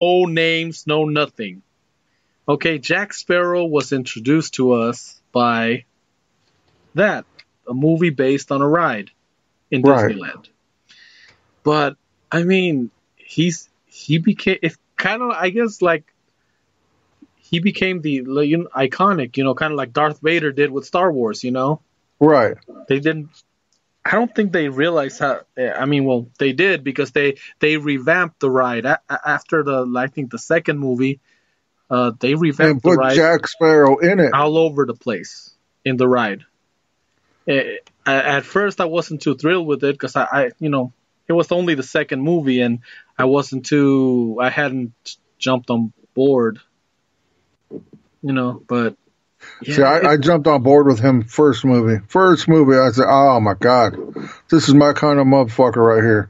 names, no nothing. Okay, Jack Sparrow was introduced to us by that, a movie based on a ride in Right. Disneyland. But I mean, he's he became it's kind of I guess like he became the you know, iconic, you know, kind of like Darth Vader did with Star Wars, you know. Right. They didn't I don't think they realized how I mean, well, they did because they they revamped the ride a- after the I think the second movie uh they And revamped the put ride Jack Sparrow in it. all over the place in the ride. Eh, at first, I wasn't too thrilled with it because I, I, you know, it was only the second movie, and I wasn't too, I hadn't jumped on board, you know. But yeah, See, I, I jumped on board with him first movie. First movie, I said, "Oh my god, this is my kind of motherfucker right here."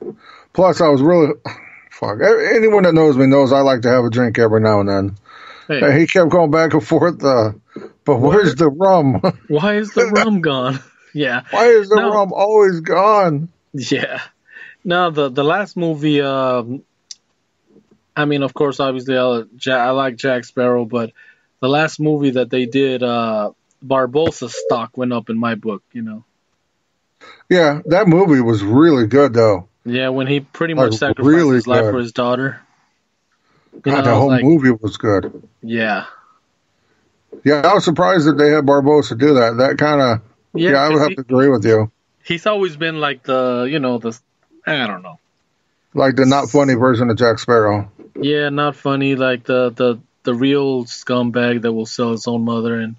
Plus, I was really fuck. Anyone that knows me knows I like to have a drink every now and then. hey, And he kept going back and forth. Uh, but where's the rum? why is the rum gone? yeah, Why is the No. rum always gone? yeah. Now the the last movie. Um, I mean, of course, obviously, I, I like Jack Sparrow, but the last movie that they did, uh, Barbossa stock went up in my book. You know. Yeah, that movie was really good though. Yeah, when he pretty much Like, sacrificed really his life good. for his daughter. You God, know, the whole like, movie was good. Yeah. Yeah, I was surprised that they had Barbossa do that. That kind of Yeah, yeah, I would have he- to agree with you. he's always been like the, you know, the, I don't know. Like the not funny version of Jack Sparrow. Yeah, not funny, like the, the, the real scumbag that will sell his own mother. And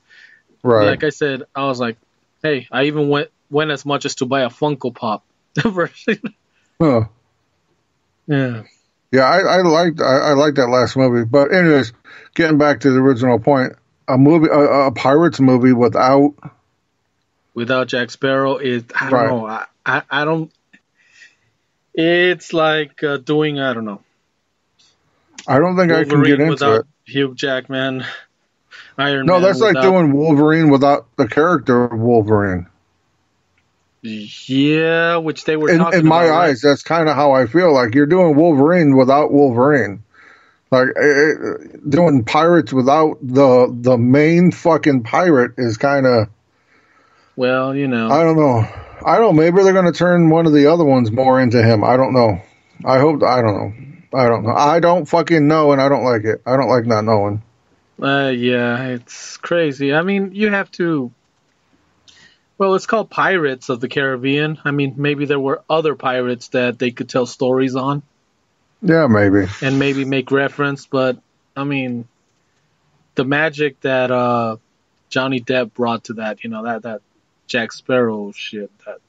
Right. like I said, I was like, hey, I even went, went as much as to buy a Funko Pop version. Huh. yeah. Yeah, I, I liked I, I liked that last movie. But anyways, getting back to the original point, a movie, a, a pirates movie without Without Jack Sparrow is, I don't know. I, I, I don't, it's like uh, doing, I don't know. I don't think I can get into without it. Hugh Jackman, Iron No, Man. that's like doing Wolverine without the character of Wolverine. Yeah, which they were In, in my about, right? eyes, that's kind of how I feel. Like you're doing Wolverine without Wolverine. Like eh, eh, doing pirates without the the main fucking pirate is kind of Well, you know, I don't know. I don't. know. Maybe they're going to turn one of the other ones more into him. I don't know. I hope. I don't know. I don't know. I don't fucking know, and I don't like it. I don't like not knowing. uh, yeah, it's crazy. I mean, you have to. Well, it's called Pirates of the Caribbean. I mean, maybe there were other pirates that they could tell stories on Yeah, maybe. and maybe make reference, but I mean, the magic that uh, Johnny Depp brought to that, you know, that that Jack Sparrow shit. That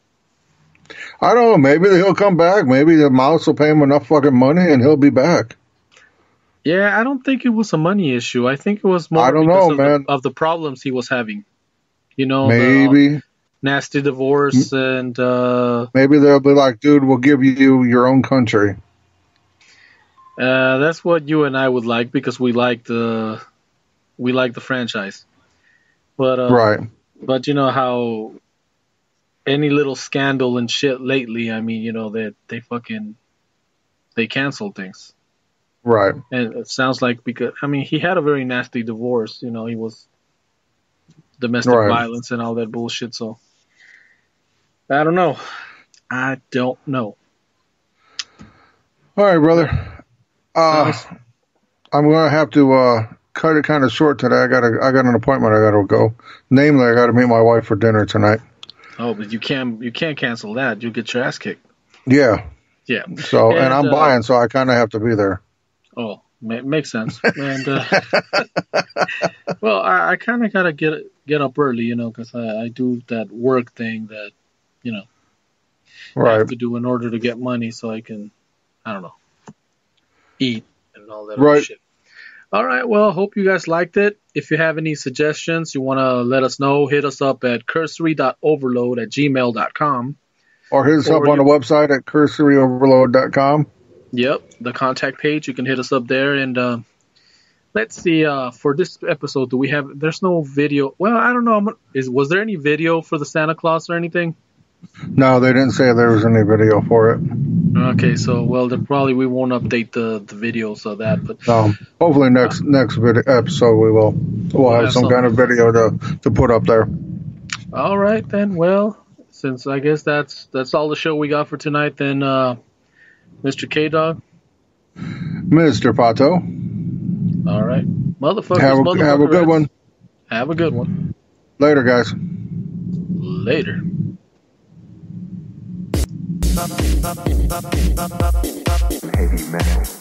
I don't know. Maybe he'll come back. Maybe the mouse will pay him enough fucking money, and he'll be back. yeah, I don't think it was a money issue. I think it was more I don't because know, of, man. The, of the problems he was having. You know, the Maybe. nasty divorce and uh, Maybe they'll be like, dude, we'll give you your own country. uh, that's what you and I would like because we like the we like the franchise. But uh, right. but you know how any little scandal and shit lately, I mean, you know, they they fucking they cancel things. Right. And it sounds like because I mean, he had a very nasty divorce, you know, he was domestic Right. violence and all that bullshit, so I don't know. I don't know. All right, brother. Uh, I'm going to have to uh, cut it kind of short today. I got a, I got an appointment. I got to go. Namely, I got to meet my wife for dinner tonight. Oh, but you can't you can't cancel that. You'll get your ass kicked. Yeah. Yeah. So, and, And, I'm uh, buying, so I kind of have to be there. Oh, ma- makes sense. And uh, well, I, I kind of gotta get get up early, you know, because I, I do that work thing that you know I Right. have to do in order to get money, so I can I don't know eat and all that other Right. shit. All right. Well, hope you guys liked it. If you have any suggestions, you want to let us know, hit us up at cursory.overload at gmail.com. Or hit us Or up on you- the website at cursoryoverload.com. Yep, the contact page. You can hit us up there. And uh, let's see. Uh, for this episode, do we have? There's no video. Well, I don't know. I'm, is was there any video for the Santa Claus or anything? No, they didn't say there was any video for it. Okay, so well, then probably we won't update the the videos of that, but Um, hopefully next next video episode we will we'll have have some kind of video to to put up there. all right then. Well, since I guess that's that's all the show we got for tonight, then uh, Mr. K Dog. Mr. Pato, All right, motherfuckers. have a, motherfucker have a good one. Have a good one. Later, guys. Later. Heavy metal.